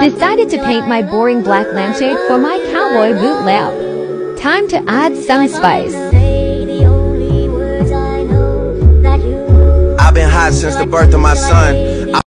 Decided to paint my boring black lampshade for my cowboy boot lamp. Time to add some spice. I've been hot since the birth of my son.